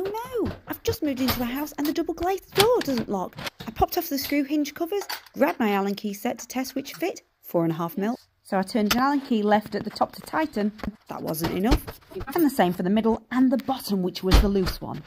Oh no, I've just moved into a house and the double glazed door doesn't lock. I popped off the screw hinge covers, grabbed my Allen key set to test which fit, four and a half mil. So I turned an Allen key left at the top to tighten, that wasn't enough. And the same for the middle and the bottom which was the loose one.